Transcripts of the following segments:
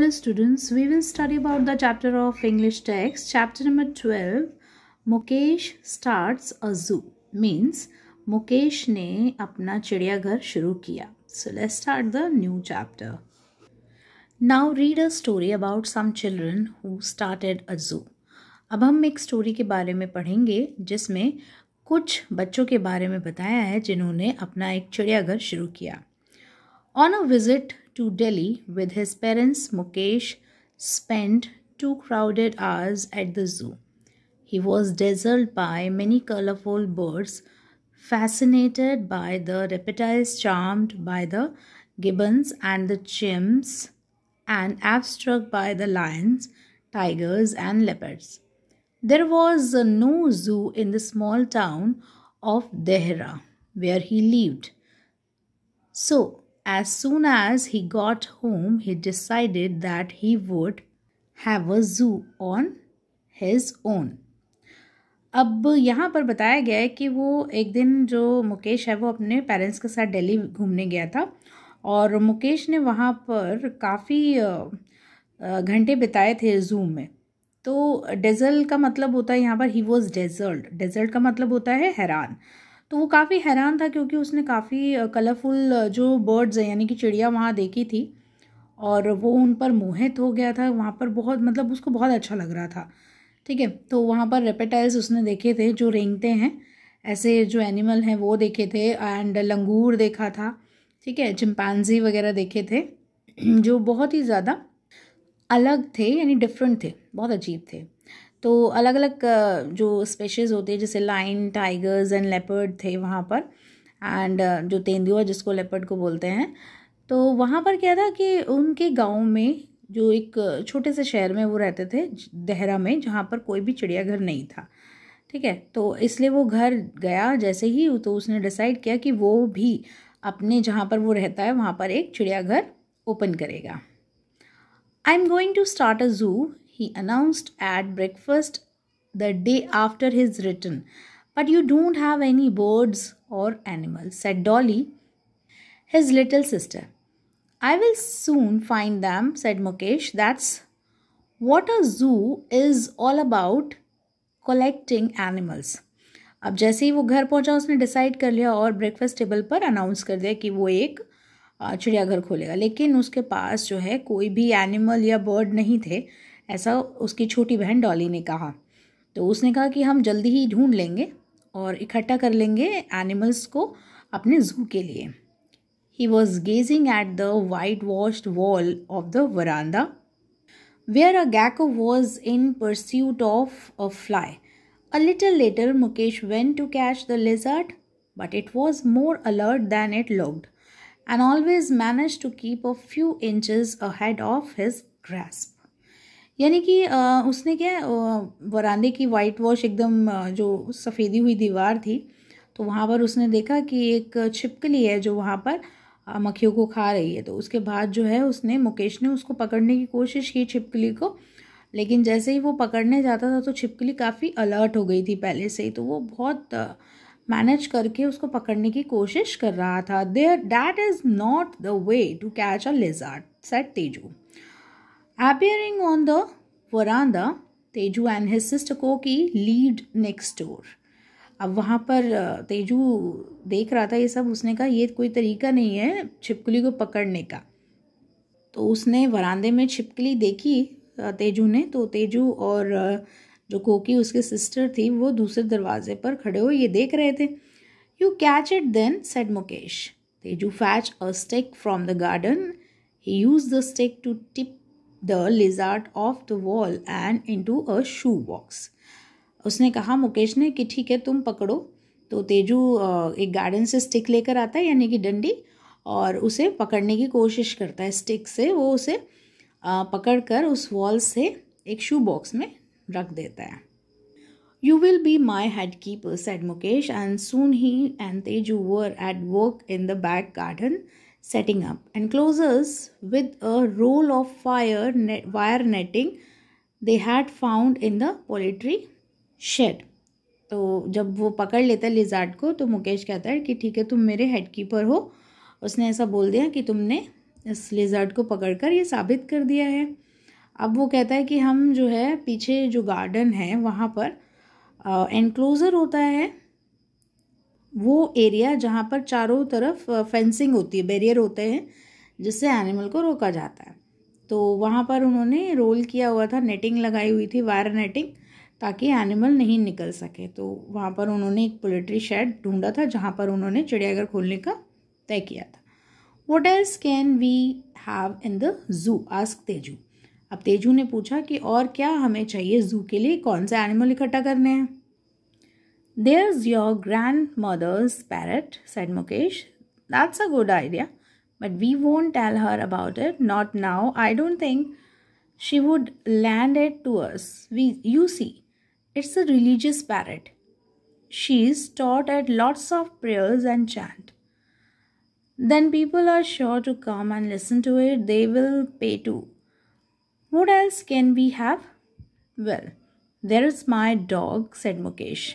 Hello students, we will study about the chapter of English text, chapter number 12. Mukesh starts a zoo. Means Mukesh ने अपना चिड़ियाघर शुरू किया. So let's start the new chapter. Now read a story about some children who started a zoo. अब हम एक story के बारे में पढ़ेंगे जिसमें कुछ बच्चों के बारे में बताया है जिन्होंने अपना एक चिड़ियाघर शुरू किया on a visit to Delhi with his parents, Mukesh spent two crowded hours at the zoo. He was dazzled by many colorful birds, fascinated by the reptiles, charmed by the gibbons and the chimps, and awestruck by the lions, tigers, and leopards. There was no zoo in the small town of Dehra where he lived. So as soon as he got home, he decided that he would have a zoo on his own. अब यहाँ पर बताया गया है कि वो एक दिन जो मुकेश है वो अपने पेरेंट्स के साथ दिल्ली घूमने गया था और मुकेश ने वहाँ पर काफ़ी घंटे बिताए थे जू में। तो डेजल का मतलब होता है यहाँ पर ही वॉज़ डेजल्ट डेजल्ट का मतलब होता है हैरान। तो वो काफ़ी हैरान था क्योंकि उसने काफ़ी कलरफुल जो बर्ड्स हैं, यानी कि चिड़िया वहाँ देखी थी और वो उन पर मोहित हो गया था। वहाँ पर बहुत मतलब उसको बहुत अच्छा लग रहा था। ठीक है तो वहाँ पर रेपेटाइल्स उसने देखे थे, जो रेंगते हैं। ऐसे जो एनिमल हैं, वो देखे थे एंड लंगूर देखा था। ठीक है चिंपांजी वगैरह देखे थे। जो बहुत ही ज़्यादा अलग थे, यानी डिफरेंट थे, बहुत अजीब थे। तो अलग अलग जो स्पेशीज़ होते हैं, जैसे लाइन टाइगर्स एंड लेपर्ड थे वहाँ पर एंड जो तेंदुआ जिसको लेपर्ड को बोलते हैं तो वहाँ पर क्या था कि उनके गाँव में जो एक छोटे से शहर में वो रहते थे देहरा में, जहाँ पर कोई भी चिड़ियाघर नहीं था, ठीक है? तो इसलिए वो घर गया जैसे ही तो उसने डिसाइड किया कि वो भी अपने जहाँ पर वो रहता है, वहाँ पर एक चिड़ियाघर ओपन करेगा। I am going to start a zoo he announced at breakfast the day after his return. But you don't have any birds or animals, said Dolly, his little sister. I will soon find them, said Mukesh. That's what a zoo is all about collecting animals. अब जैसे ही वो घर पहुँचा उसने decide कर लिया और breakfast table पर अनाउंस कर दिया कि वो एक चिड़ियाघर खोलेगा लेकिन उसके पास जो है कोई भी एनिमल या बर्ड नहीं थे ऐसा उसकी छोटी बहन डॉली ने कहा। तो उसने कहा कि हम जल्दी ही ढूंढ लेंगे और इकट्ठा कर लेंगे एनिमल्स को अपने जू के लिए। He was gazing at the white washed wall of the veranda where a gecko was in pursuit of a fly a little later Mukesh went to catch the lizard but it was more alert than it looked and always manage to keep a few inches ahead of his grasp यानी कि उसने क्या वरांदे की white wash एकदम जो सफ़ेदी हुई दीवार थी तो वहाँ पर उसने देखा कि एक छिपकली है जो वहाँ पर मक्खियों को खा रही है। तो उसके बाद जो है उसने, मुकेश ने उसको पकड़ने की कोशिश की छिपकली को, लेकिन जैसे ही वो पकड़ने जाता था तो छिपकली काफ़ी अलर्ट हो गई थी पहले से ही। तो वो बहुत मैनेज करके उसको पकड़ने की कोशिश कर रहा था। There that is not the way to catch a lizard said Teju Appearing on the veranda, Teju and his sister Koki lived next door. अब वहाँ पर तेजू देख रहा था ये सब उसने कहा ये कोई तरीका नहीं है छिपकली को पकड़ने का. तो उसने वरांदे में छिपकली देखी तेजू ने तो तेजू और जो कोकी उसके सिस्टर थी वो दूसरे दरवाजे पर खड़े हो ये देख रहे थे? You catch it then said Mukesh Teju fetch a stick from the garden he use the stick to tip the lizard off the wall and into a shoe box उसने कहा, मुकेश ने कि ठीक है, तुम पकड़ो। तो तेजू एक गार्डन से स्टिक लेकर आता है, यानी कि डंडी, और उसे पकड़ने की कोशिश करता है। स्टिक से वो उसे पकड़ कर उस वॉल से एक शू बॉक्स में रख देता है। You will be my head keeper said Mukesh and soon he and Teju were at work in the back garden setting up. Enclosures with a roll of fire net, wire netting they had found in the poultry shed. तो जब वो पकड़ लेता है lizard को तो मुकेश कहता है कि ठीक है तुम मेरे हेड कीपर हो उसने ऐसा बोल दिया कि तुमने इस लेजर्ड को पकड़कर ये साबित कर दिया है अब वो कहता है कि हम जो है पीछे जो गार्डन है वहाँ पर एनक्लोज़र होता है वो एरिया जहाँ पर चारों तरफ़ फेंसिंग होती है बैरियर होते हैं, जिससे एनिमल को रोका जाता है। तो वहाँ पर उन्होंने रोल किया हुआ था नेटिंग लगाई हुई थी वायर नेटिंग ताकि एनिमल नहीं निकल सके। तो वहाँ पर उन्होंने एक पोल्ट्री शेड ढूंढा था, जहाँ पर उन्होंने चिड़ियाघर खोलने का तय किया था। What else can we have in the zoo ask Teju अब तेजू ने पूछा कि और क्या हमें चाहिए जू के लिए? कौन से एनिमल इकट्ठा करने हैं? There's your grandmother's parrot, said Mukesh. That's a good idea. But we won't tell her about it. Not now. I don't think she would land it to us. We, you see, it's a religious parrot. She's taught at lots of prayers and chant. Then people are sure to come and listen to it. They will pay too. What else can we have? Well, there's my dog, said Mukesh.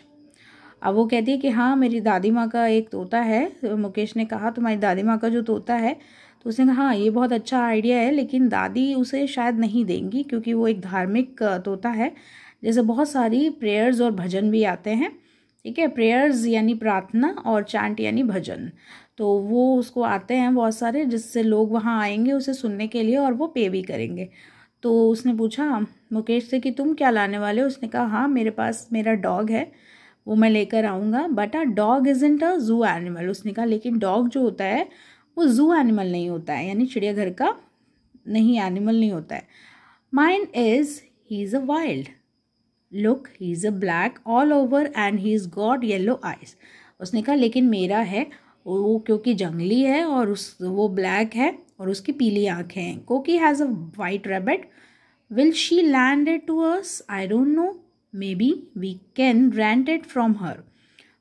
अब वो कहती है कि हाँ मेरी दादी माँ का एक तोता है। मुकेश ने कहा, तुम्हारी दादी माँ का जो तोता है। तो उसने कहा हाँ ये बहुत अच्छा आइडिया है, लेकिन दादी उसे शायद नहीं देंगी, क्योंकि वो एक धार्मिक तोता है। जैसे बहुत सारी प्रेयर्स और भजन भी आते हैं, ठीक है? प्रेयर्स यानी प्रार्थना और चांट यानी भजन। तो वो उसको आते हैं बहुत सारे, जिससे लोग वहाँ आएँगे उसे सुनने के लिए और वो पे भी करेंगे। तो उसने पूछा, मुकेश से कि तुम क्या लाने वाले हो? उसने कहा हाँ मेरे पास, मेरा डॉग है। वो मैं लेकर आऊँगा but a dog is isn't a zoo animal उसने कहा, लेकिन डॉग जो होता है, वो जू एनिमल नहीं होता है, यानी चिड़ियाघर का नहीं एनिमल नहीं होता है. Mine is he is a wild look he is a black all over and he is got yellow eyes उसने कहा, लेकिन मेरा है, वो क्योंकि जंगली है और उस, वो ब्लैक है और उसकी पीली आँखें हैं. Koki has a white rabbit will she lend to us I don't know maybe we can rent it from her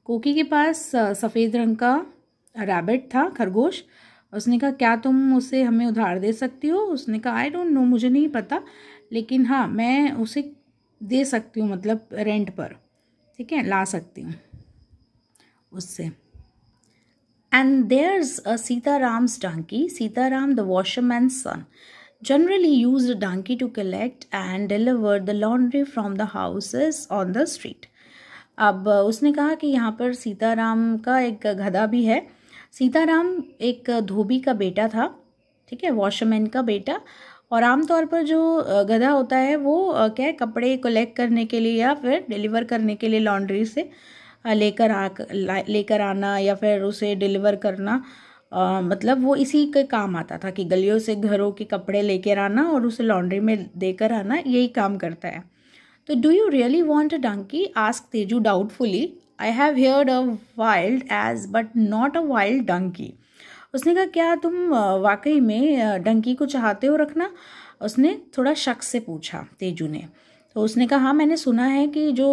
Koki के पास सफ़ेद रंग का रैबिट था, खरगोश। उसने कहा, क्या तुम उसे हमें उधार दे सकती हो? उसने कहा आई डोंट नो मुझे नहीं पता। लेकिन हाँ मैं उसे दे सकती हूँ मतलब रेंट पर। ठीक है, ला सकती हूँ उससे। And there's Sitaram's donkey Sitaram the washerman son generally used a donkey to collect and deliver the laundry from the houses on the street. अब उसने कहा कि यहाँ पर सीताराम का एक गधा भी है। सीताराम एक धोबी का बेटा था, ठीक है वॉशमैन का बेटा। और आमतौर पर जो गधा होता है वो क्या है, कपड़े कलेक्ट करने के लिए या फिर डिलीवर करने के लिए लॉन्ड्री से लेकर आ लेकर आना या फिर उसे डिलीवर करना। आ, मतलब वो इसी के काम आता था कि गलियों से घरों के कपड़े लेकर आना और उसे लॉन्ड्री में देकर आना यही काम करता है। तो do you really want a donkey? Ask Teju doubtfully. I have heard a wild ass but not a wild donkey. उसने कहा क्या तुम वाकई में डंकी को चाहते हो रखना? उसने थोड़ा शक से पूछा तेजू ने। तो उसने कहा हाँ मैंने सुना है कि जो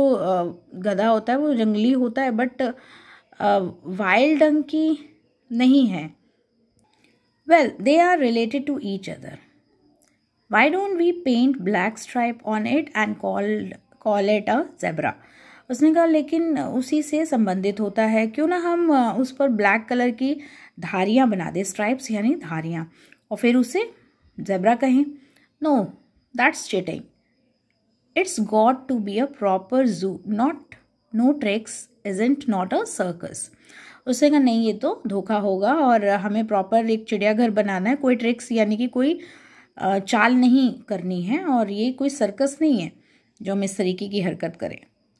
गधा होता है वो जंगली होता है बट वाइल्ड डंकी नहीं है. Well they are related to each other why don't we paint black stripe on it and called call it a zebra उसने कहा, लेकिन उसी से संबंधित होता है. क्यों ना हम, उस पर ब्लैक कलर की धारियाँ बना दें स्ट्राइप्स यानी धारियाँ, और फिर उसे जेबरा कहें? No that's cheating it's got to be a proper zoo not no tricks isn't not a circus उससे कहा नहीं, ये तो धोखा होगा और हमें प्रॉपर एक चिड़ियाघर बनाना है। कोई ट्रिक्स यानी कि कोई चाल नहीं करनी है और ये कोई सर्कस नहीं है जो हम इस तरीके की हरकत करें।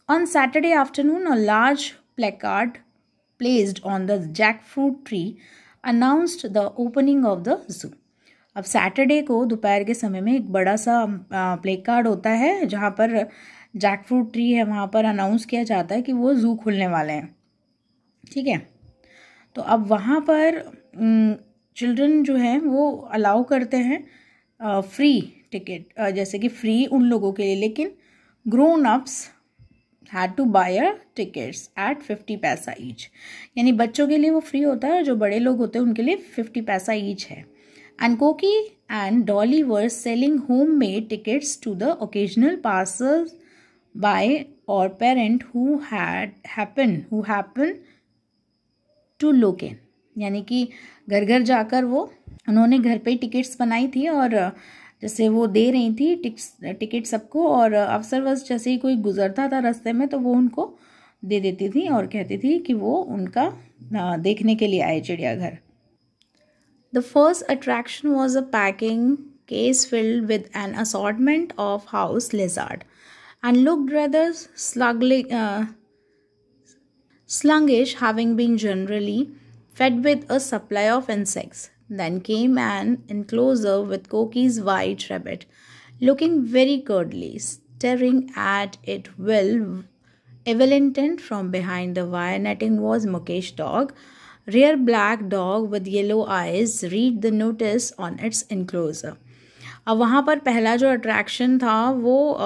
On Saturday afternoon a large placard placed on the jackfruit tree announced the opening of the zoo अब सैटरडे को दोपहर के समय में एक बड़ा सा प्ले कार्ड होता है, जहाँ पर जैक फ्रूट ट्री है, वहाँ पर अनाउंस किया जाता है कि वो जू खुलने वाले हैं। ठीक है? तो अब वहाँ पर चिल्ड्रन जो हैं वो अलाउ करते हैं फ्री टिकट जैसे कि फ्री उन लोगों के लिए, लेकिन grown ups had to buy a tickets at fifty paisa each यानी बच्चों के लिए वो फ्री होता है और जो बड़े लोग होते हैं उनके लिए फिफ्टी पैसा ईच है। And Koki and Dolly were selling home made tickets to the occasional passer by or parent who had happen who happen to look यानी कि घर घर जाकर वो उन्होंने घर पे टिकट्स बनाई थी और जैसे वो दे रही थी टिकट सबको और अफसर बस जैसे ही कोई गुजरता था रास्ते में तो वो उनको दे देती थी और कहती थी कि वो उनका देखने के लिए आए चिड़ियाघर। The first attraction was a packing case filled with an assortment of house lizard. Looked rather slugly, uh, sluggish, having been generally fed with a supply of insects. Then came an enclosure with Koki's white rabbit, looking very curdly, staring at it well. Evil intent from behind the wire netting was Mukesh dog. Rear black dog with yellow eyes read the notice on its enclosure. अब वहाँ पर पहला जो attraction था वो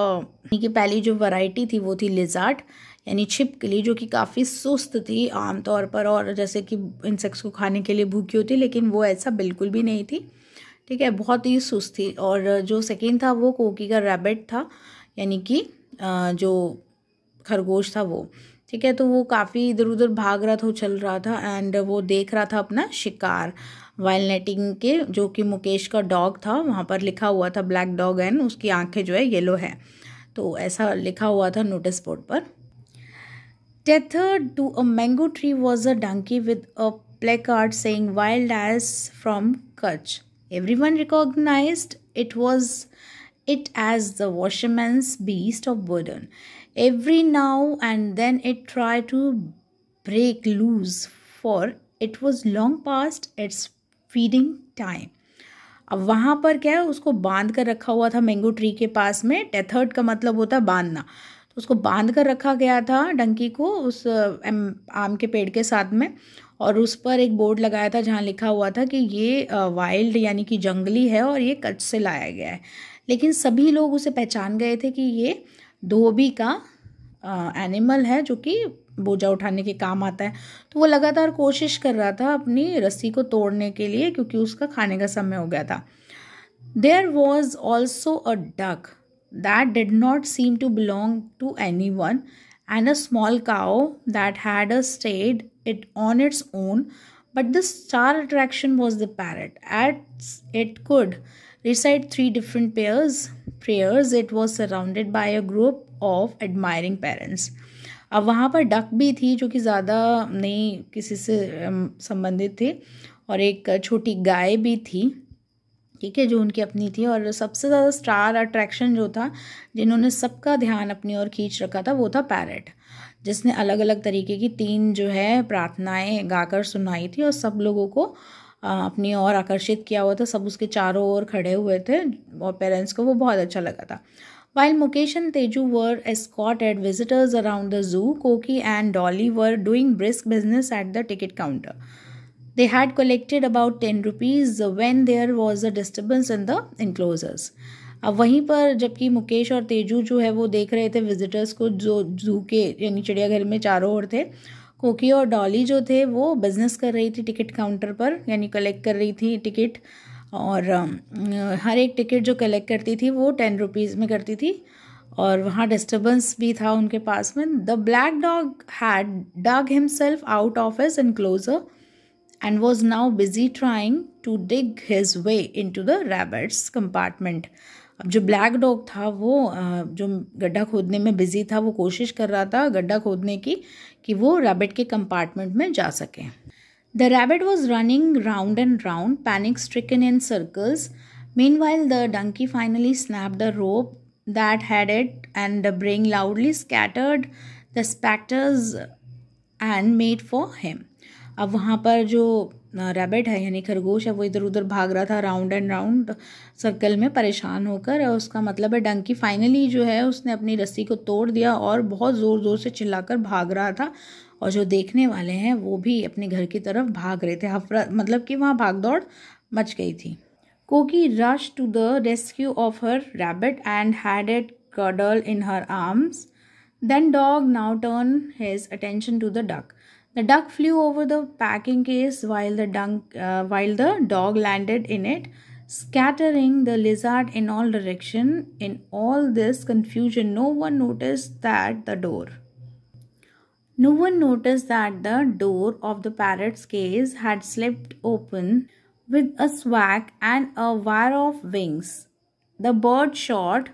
की पहली जो वैरायटी थी वो थी लिजार्ट यानी छिपकली जो कि काफ़ी सुस्त थी आमतौर पर, और जैसे कि इंसेक्ट्स को खाने के लिए भूखी होती, लेकिन वो ऐसा बिल्कुल भी नहीं थी। ठीक है, बहुत ही सुस्त थी, और जो सेकेंड था वो कोकी का रैबिट था, यानी कि जो खरगोश था वो। ठीक है तो वो काफ़ी इधर उधर भाग रहा था, चल रहा था एंड वो देख रहा था अपना शिकार। वाइल्ड नेटिंग के, जो कि मुकेश का डॉग था, वहाँ पर लिखा हुआ था ब्लैक डॉग एंड उसकी आँखें जो है येलो है। तो ऐसा लिखा हुआ था नोटिस बोर्ड पर। Tethered to a mango tree was a donkey with a placard saying wild as from Kutch. Everyone recognized it was it as the washerman's beast of burden. Every now and then it tried to break loose, for it was long past its feeding time अब वहाँ पर क्या है उसको बाँध कर रखा हुआ था मैंगो ट्री के पास में टेथर्ड का मतलब होता है बांधना तो उसको बाँध कर रखा गया था डंकी को उस आम के पेड़ के साथ में और उस पर एक बोर्ड लगाया था जहाँ लिखा हुआ था कि ये वाइल्ड यानी कि जंगली है और ये कच्छ से लाया गया है। लेकिन सभी लोग उसे पहचान गए थे कि ये धोबी का एनिमल है जो कि बोझा उठाने के काम आता है। तो वो लगातार कोशिश कर रहा था अपनी रस्सी को तोड़ने के लिए क्योंकि उसका खाने का समय हो गया था। There was also a duck did not seem to belong to anyone and a small cow that had a strayed it on its own but the star attraction was the parrot. As it could recite three different pairs prayers, it was surrounded by a group of admiring parents. अब वहाँ पर duck भी थी जो कि ज़्यादा नहीं किसी से संबंधित थी और एक छोटी गाय भी थी ठीक है जो उनकी अपनी थी। और सबसे ज़्यादा स्टार अट्रैक्शन जो था जिन्होंने सबका ध्यान अपनी ओर खींच रखा था वो था पैरेट जिसने अलग अलग तरीके की तीन जो है प्रार्थनाएँ गाकर सुनाई थी और सब लोगों को अपनी ओर आकर्षित किया हुआ था। सब उसके चारों ओर खड़े हुए थे और पेरेंट्स को वो बहुत अच्छा लगा था। While Mukesh and Teju were escorted visitors around the zoo, Koki and Dolly were doing brisk business at the ticket counter. They had collected about 10 rupees when there was a disturbance in the enclosures. अब वहीं पर जबकि मुकेश और तेजू जो है वो देख रहे थे विजिटर्स को जो जू के यानी चिड़ियाघर में चारों ओर थे। कोकी और डॉली जो थे वो बिज़नेस कर रही थी टिकट काउंटर पर, यानी कलेक्ट कर रही थी टिकट और हर एक टिकट जो कलेक्ट करती थी वो टेन रुपीज़ में करती थी। और वहाँ डिस्टर्बेंस भी था उनके पास में। The black dog had dug himself out of his enclosure and was now busy trying to dig his way into the rabbit's compartment अब जो ब्लैक डॉग था वो जो गड्ढा खोदने में बिज़ी था वो कोशिश कर रहा था गड्ढा खोदने की कि वो रैबिट के कंपार्टमेंट में जा सकें The rabbit was running round and round, panic stricken in circles. Meanwhile, the donkey finally snapped the rope that had it and braying loudly scattered the spectres and made for him. अब वहाँ पर जो rabbit है, यानी खरगोश है, वो इधर उधर भाग रहा था राउंड एंड राउंड सर्कल में परेशान होकर उसका मतलब है डंकी फाइनली जो है उसने अपनी रस्सी को तोड़ दिया और बहुत ज़ोर ज़ोर से चिल्लाकर भाग रहा था और जो देखने वाले हैं वो भी अपने घर की तरफ़ भाग रहे थे। हफरा मतलब कि वहाँ भाग दौड़ मच गई थी। Koki rush to the rescue of her rabbit and had it cuddle in her arms then dog now turn his attention to the duck The duck flew over the packing case while the, dunk, uh, while the dog landed in it, scattering the lizard in all direction. In all this confusion, no one noticed that the door No one noticed that the door of the parrot's case had slipped open with a swag and a wire of wings. The bird shot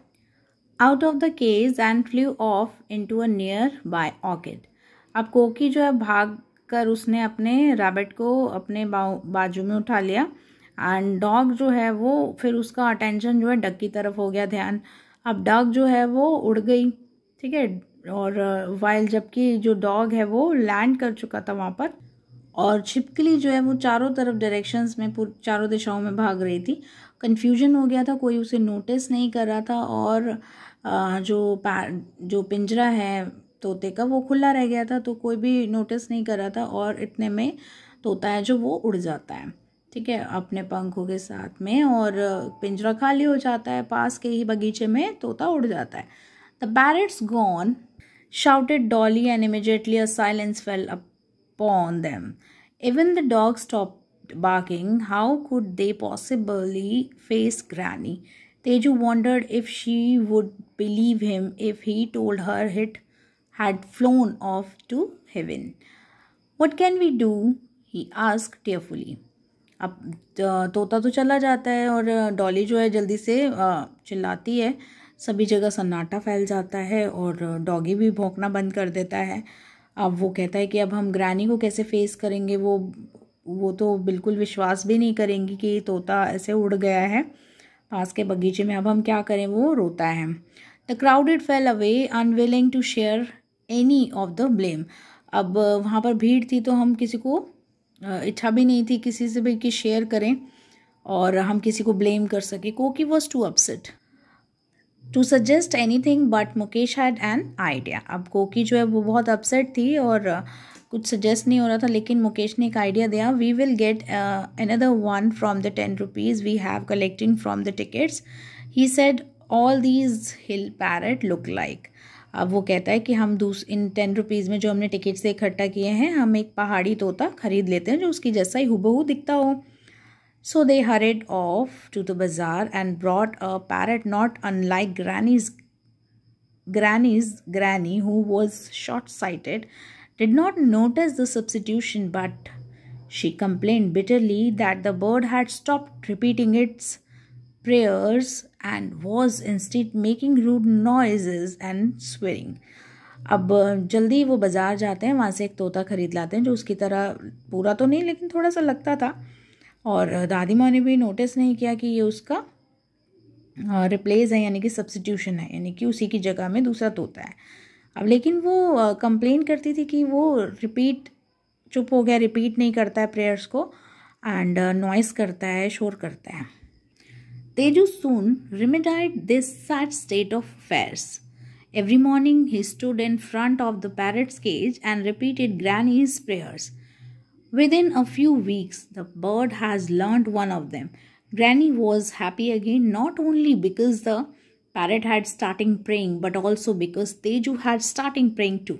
out of the case and flew off into a nearby orchid. अब कोकी जो है भाग कर उसने अपने rabbit को अपने बाजू में उठा लिया। एंड डॉग जो है वो फिर उसका अटेंशन जो है डग की तरफ़ हो गया ध्यान। अब डग जो है वो उड़ गई, ठीक है? और वाइल जबकि जो डॉग है वो लैंड कर चुका था वहाँ पर और छिपकली जो है वो चारों तरफ़ डायरेक्शंस में चारों दिशाओं में भाग रही थी। कन्फ्यूज़न हो गया था, कोई उसे नोटिस नहीं कर रहा था। और जो जो पिंजरा है तोते का, वो खुला रह गया था तो कोई भी नोटिस नहीं कर रहा था और इतने में तोता है जो वो उड़ जाता है। ठीक है, अपने पंखों के साथ में और पिंजरा खाली हो जाता है, पास के ही बगीचे में तोता उड़ जाता है। The parrot's gone shouted Dolly and immediately a silence fell upon them even the dog stop barking how could they possibly face granny Teju wondered if she would believe him if he told her it had flown off to heaven. What can we do? he asked tearfully. अब तोता तो चला जाता है और डॉली जो है जल्दी से चिल्लाती है सभी जगह सन्नाटा फैल जाता है और डॉगी भी भौंकना बंद कर देता है अब वो कहता है कि अब हम ग्रैनी को कैसे फेस करेंगे वो वो तो बिल्कुल विश्वास भी नहीं करेंगी कि तोता ऐसे उड़ गया है पास के बगीचे में अब हम क्या करें वो रोता है the crowded fell away unwilling to share any of the blame अब वहाँ पर भीड़ थी तो हम किसी को इच्छा भी नहीं थी किसी से भी कि शेयर करें और हम किसी को ब्लेम कर सके Koki was too upset to suggest anything but Mukesh had an idea अब कोकी जो है वो बहुत अपसेट थी और कुछ सजेस्ट नहीं हो रहा था, लेकिन मुकेश ने एक आइडिया दिया we will get another one from the ten rupees we have collecting from the tickets he said all these hill parrot look like अब वो कहता है कि हम दूस, इन टेन रुपीज़ में जो हमने टिकट से इकट्ठा किए हैं, हम एक पहाड़ी तोता खरीद लेते हैं जो उसकी जैसा ही हुबहू दिखता हो। So they hurried off to the bazaar and brought a parrot not unlike granny's granny's granny who was short sighted did not notice the substitution but she complain bitterly that the bird had stop repeating its prayers and was instead making rude noises and swearing. अब जल्दी वो बाज़ार जाते हैं, वहाँ से एक तोता ख़रीद लाते हैं, जो उसकी तरह पूरा तो नहीं, लेकिन थोड़ा सा लगता था। और दादी माँ ने भी नोटिस नहीं किया कि ये उसका रिप्लेस है, यानी कि सब्सिट्यूशन है, यानी कि उसी की जगह में दूसरा तोता है। अब, लेकिन वो कंप्लेन करती थी कि वो रिपीट चुप हो गया रिपीट नहीं करता है प्रेयर्स को एंड नॉइस करता है, शोर करता है। Teju soon remedied this sad state of affairs. Every morning he stood in front of the parrot's cage and repeated Granny's prayers. Within a few weeks, the bird has learnt one of them. Granny was happy again not only because the parrot had starting praying but also because Teju had starting praying too.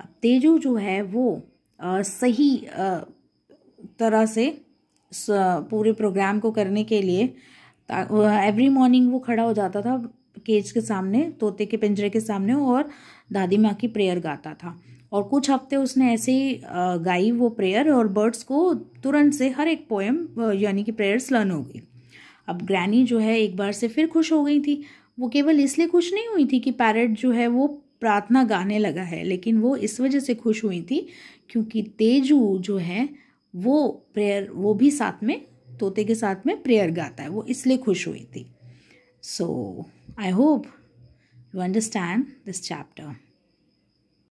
अब तेजू जो है वो आ, सही आ, तरह से पूरे programme को करने के लिए एवरी मॉर्निंग वो खड़ा हो जाता था केज के सामने, तोते के पिंजरे के सामने और दादी माँ की प्रेयर गाता था। और कुछ हफ़्ते उसने ऐसे ही गाई वो प्रेयर और बर्ड्स को तुरंत से हर एक पोएम यानी कि प्रेयर्स लर्न हो गई। अब ग्रैनी जो है एक बार से फिर खुश हो गई थी। वो केवल इसलिए खुश नहीं हुई थी कि पैरट जो है वो प्रार्थना गाने लगा है, लेकिन वो इस वजह से खुश हुई थी क्योंकि तेजू जो है, वो प्रेयर वो भी साथ में तोते के साथ में प्रेयर गाता है, वो इसलिए खुश हुई थी। So I hope you understand this chapter